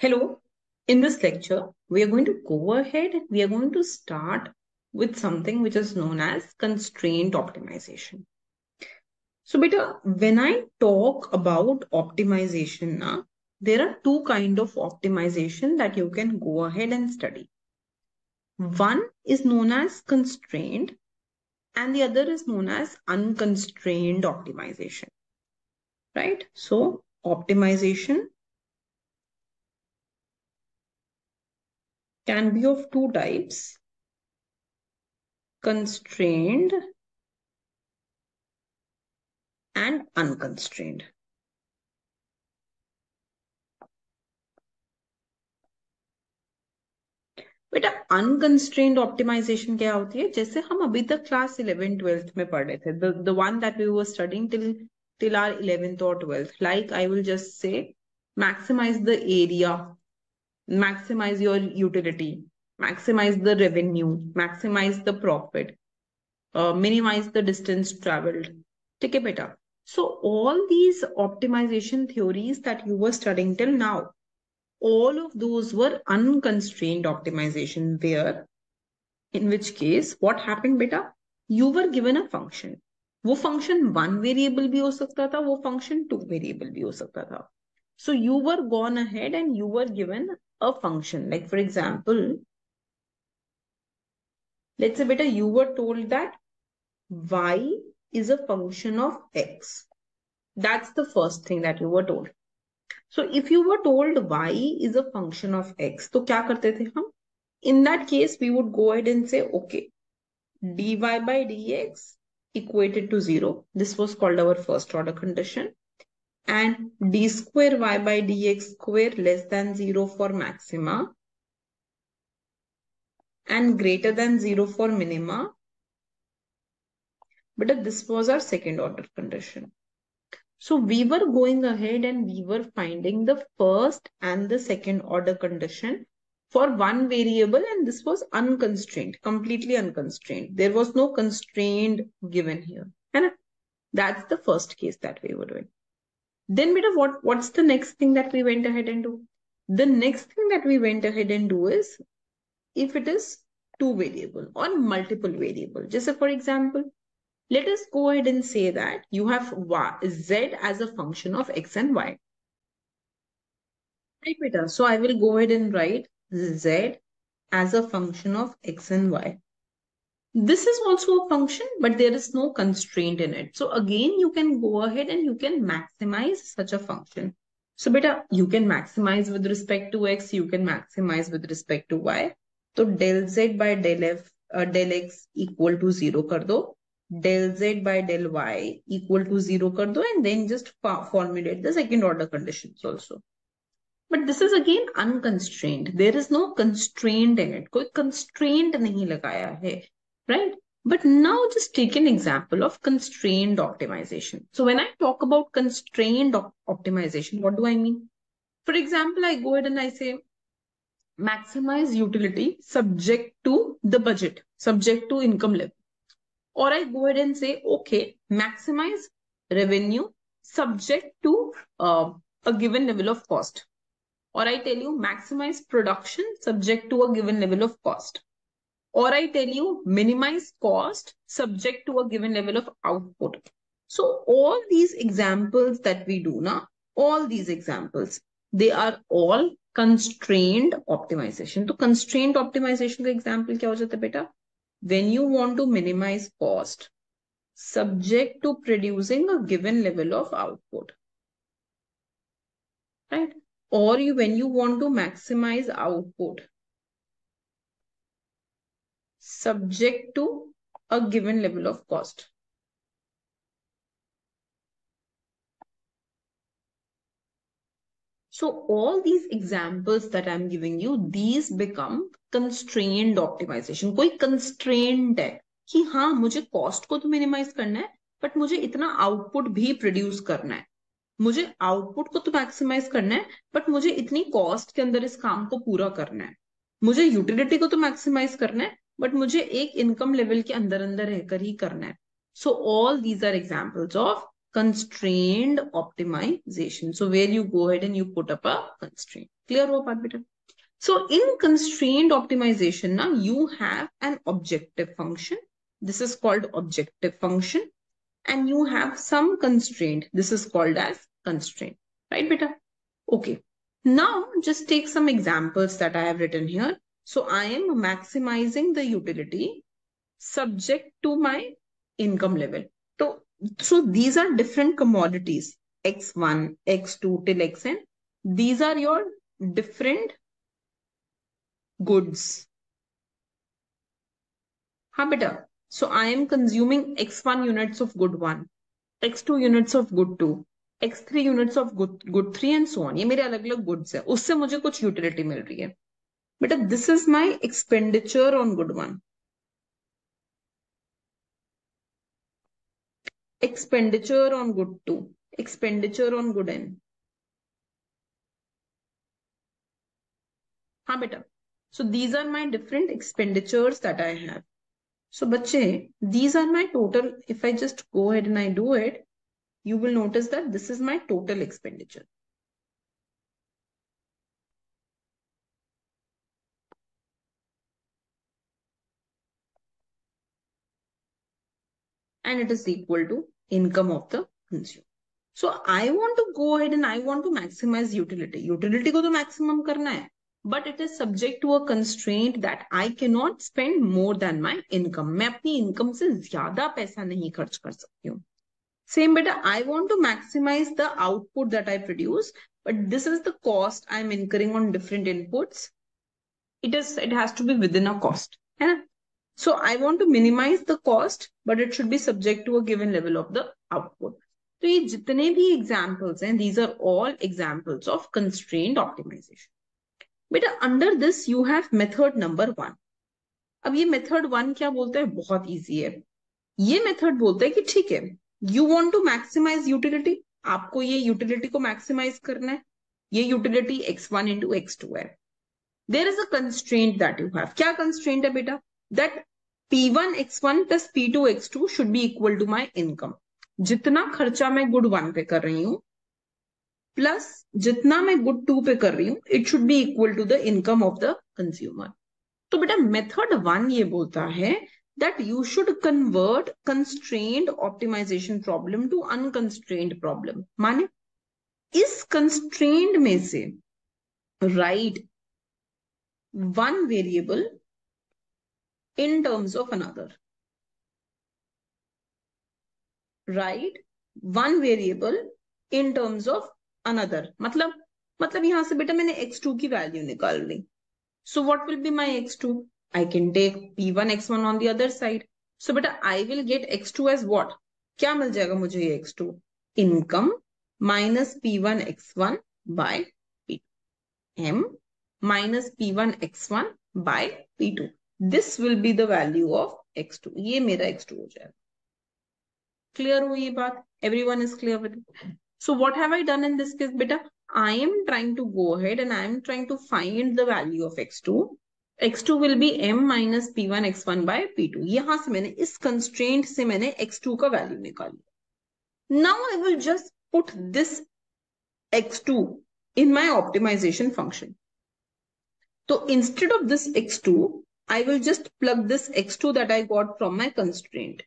Hello. In this lecture, we are going to go ahead we are going to start with something which is known as constraint optimization. So beta, when I talk about optimization there are two kind of optimization that you can go ahead and study. One is known as constrained and the other is known as unconstrained optimization. Right? So optimization can be of two types constrained and unconstrained. बेटा अनकंस्ट्रेन्ड optimisation क्या होती है जैसे हम अभी तक class eleven twelfth में पढ़ रहे थे the one that we were studying till till our eleventh और twelfth like I will just से maximize the area maximize your utility maximize the revenue maximize the profit uh, minimize the distance traveled take a beta so all these optimization theories that you were studying till now all of those were unconstrained optimization where in which case what happened beta you were given a function वो function one variable भी हो सकता था वो function two variable भी हो सकता था so you were gone ahead and you were given a function like for example let's say beta you were told that y is a function of x that's the first thing that you were told so if you were told y is a function of x, तो क्या करते थे हम? In that case, we would go ahead and say, okay, dy by dx equated to zero. This was called our first order condition. And d square y by dx square less than zero for maxima and greater than zero for minima. But this was our second order condition. So we were going ahead and we were finding the first and the second order condition for one variable and this was unconstrained, completely unconstrained. There was no constraint given here. And that's the first case that we were doing. Then beta, what, what's the next thing that we went ahead and do? The next thing that we went ahead and do is if it is two variable or multiple variable. Just for example, let us go ahead and say that you have y, z as a function of x and y. Right, beta. So I will go ahead and write z as a function of x and y. This is also a function, but there is no constraint in it. So again, you can go ahead and you can maximize such a function. So beta, you can maximize with respect to x, you can maximize with respect to y. So del z by del f, uh, del x equal to 0 kar do del z by del y equal to 0 kar do and then just formulate the second order conditions also. But this is again unconstrained. There is no constraint in it. कोई constraint नहीं लगाया है. Right? But now just take an example of constrained optimization. So when I talk about constrained op optimization, what do I mean? For example, I go ahead and I say maximize utility subject to the budget, subject to income level or I go ahead and say, okay, maximize revenue subject to uh, a given level of cost. Or I tell you maximize production subject to a given level of cost. Or I tell you minimize cost subject to a given level of output. So all these examples that we do now, all these examples, they are all constrained optimization. So constrained optimization का example क्या हो जाता है बेटा? when you want to minimize cost subject to producing a given level of output right or you when you want to maximize output subject to a given level of cost So all these examples that I'm giving you, these become constrained optimization. कोई constraint है कि हाँ मुझे cost को तो minimize करना है but मुझे इतना output भी produce करना है मुझे output को तो maximize करना है but मुझे इतनी cost के अंदर इस काम को पूरा करना है मुझे utility को तो maximize करना है but मुझे एक income level के अंदर अंदर रहकर ही करना है so all these are examples of constrained optimization. So where you go ahead and you put up a constraint. Clear ho baat beta? So in constrained optimization now you have an objective function. This is called objective function and you have some constraint. This is called as constraint, right beta? Okay. Now just take some examples that I have written here. So I am maximizing the utility subject to my income level. So, so these are different commodities x1, x2 till xn. These are your different goods. ha beta so i am consuming x1 units of good 1 x2 units of good 2 X three units of good good three and so on ये मेरे अलग अलग goods है उससे मुझे कुछ utility मिल रही है बेटा this is my expenditure on good 1. Expenditure on good 2. Expenditure on good n. हाँ बेटा so these are my different expenditures that I have. So, bache, these are my total. If I just go ahead and I do it, you will notice that this is my total expenditure. And it is equal to income of the consumer. So I want to go ahead and I want to maximize utility. Utility ko to maximum karna hai. but it is subject to a constraint that I cannot spend more than my income. मैं अपनी income से ज्यादा पैसा नहीं खर्च कर सकती हूँ Same beta, I want to maximize the output that I produce, but this is the cost I'm incurring on different inputs. It is, it has to be within a cost. Yeah? So I want to minimize the cost, but it should be subject to a given level of the output. So ये जितने भी examples हैं, these are all examples of constrained optimization. बेटा under this you have method number one अब ये method one क्या बोलता है बहुत इजी है ये मेथड बोलता है कि ठीक है you want to maximise utility आपको ये यूटिलिटी को मैक्सिमाइज करना है ये utility X one into X two है there is a constraint that you have क्या कंस्ट्रेंट है बेटा that P1X1 plus P2X2 should be equal to my income. जितना खर्चा मैं गुड वन पे कर रही हूँ प्लस जितना मैं गुड टू पे कर रही हूँ it should be equal to the income of the consumer तो बेटा मेथड वन ये बोलता है that you should convert constrained optimization problem to unconstrained problem माने इस कंस्ट्रेंड में से write one variable in terms of another. Write one variable in terms of another. मतलब मतलब यहाँ से बेटा मैंने x2 की वैल्यू निकाल ली। So what will be my X two I can take P one X one on the other side so बेटा I will get X two as what क्या मिल जाएगा मुझे ये X two income minus P one X one by P M minus P one X one by P two this will be the value of X two ये मेरा x to हो जाएगा। Clear हो ये बात? Every one is clear with so what have I done in this case बेटा? I am trying to go ahead and I am trying to find the value of X two X two will be M minus P one X one by यहाँ से मैंने, इस constraint से मैंने X two का value निकाली now I will just put this X two in my optimization function तो instead of this X two I will just plug this x2 that I got from my constraint.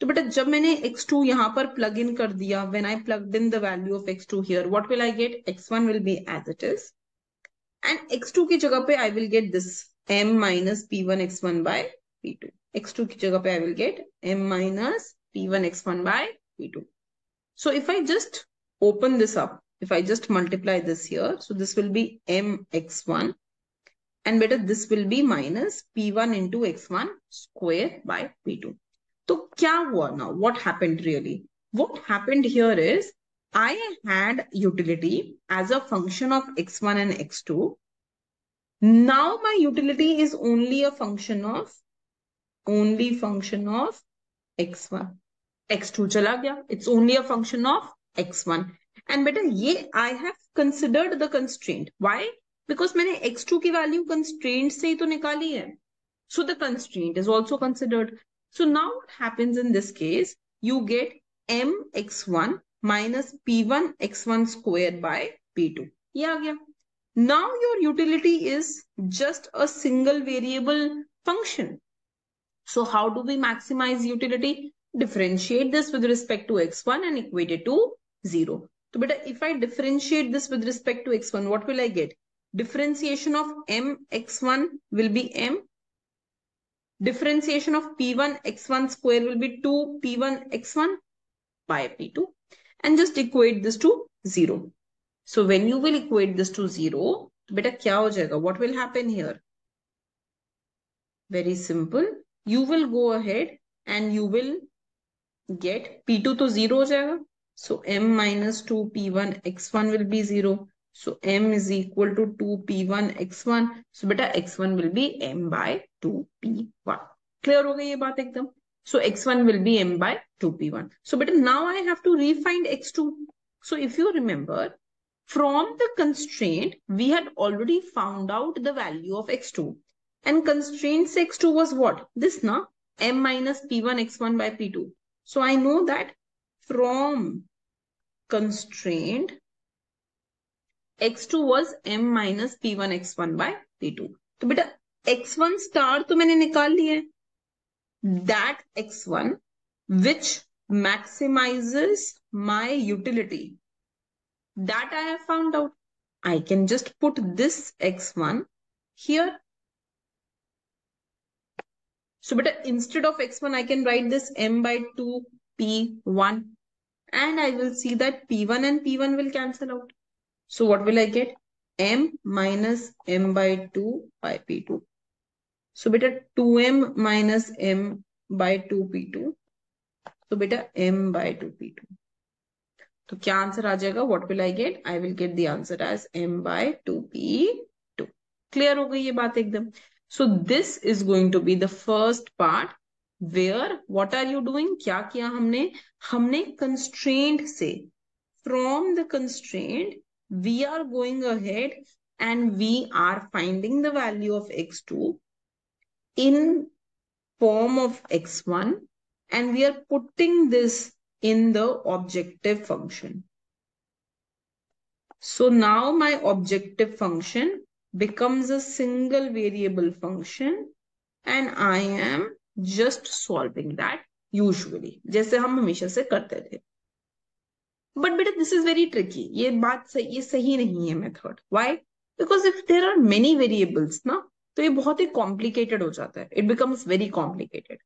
तो बेटा जब मैंने x2 यहाँ पर plug in कर दिया when I plug in the value of x2 here what will I gate x1 will be as it is and x2 की जगह पे आई will get this m minus P one X one by P to X to की जगह पे आई will gate m minus P one X one by P to so if I just open this up if I just multiply this here so this will be mx1 and better this will be minus p1 into x1 square by p2. So kya hua now? What happened really? What happened here is I had utility as a function of x1 and x2. Now my utility is only a function of only function of x1. x2 chala gaya. It's only a function of x1. And better, ye, I have considered the constraint. Why? Because मैंने x2 की value constraint से ही तो निकाली है. So the constraint is also considered so now happens in this case you get M X one minus P one X one square by P two ये आ गया. Now your utility is just a single variable function so how do we maximize utility differentiate this with respect to X one and equated to zero तो बेटा if I differentiate this with respect to X one what will I get differentiation of m x1 will be m differentiation of p1 x1 square will be 2 p1 x1 by p2 and just equate this to 0. So when you will equate this to 0, beta kya ho jayega? What will happen here? Very simple. You will go ahead and you will get p2 to 0 ho jayega. So m minus 2 p1 x1 will be 0. So m is equal to 2p1 x1. So beta x1 will be m by 2p1. Clear ho ye baat ekdam? So x1 will be m by 2p1. So beta now I have to refine x2. So if you remember, from the constraint, we had already found out the value of x2. And constraint x2 was what? This na? m minus p1 x1 by p2. So I know that from constraint x2 was m minus p1 x1 by p2 तो बेटा x1 star तो मैंने निकाल लिया है that x1 which maximizes my utility that I have found out I can just put this x1 here so beta instead of x1 I can write this m by 2 p1 and I will see that p1 and p1 will cancel out so what will I get? m minus m by 2 by p2. So beta 2m minus m by 2 p2. So beta m by 2 p2. तो क्या answer आ जाएगा what will I get I will get the edge m by 2p2 clear हो गई ये बात एकदम so this is going to be the first part where what are you doing क्या किया हमने हमने कंस्ट्रेंट से from the constraint we are going ahead and we are finding the value of x2 in form of x1 and we are putting this in the objective function. So now my objective function becomes a single variable function and I am just solving that usually जैसे हम हमेशा से करते थे but बेटा this is very tricky ये बात सही, ये सही नहीं है method why because if there are many variables ना तो ये बहुत ही कॉम्प्लिकेटेड हो जाता है. It becomes very complicated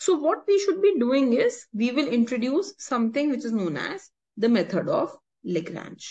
so what we should be doing is we will introduce something which is known as the method of Lagrange.